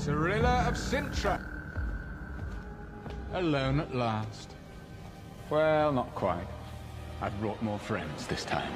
Cyrilla of Sintra, Alone at last. Well, not quite. I've brought more friends this time.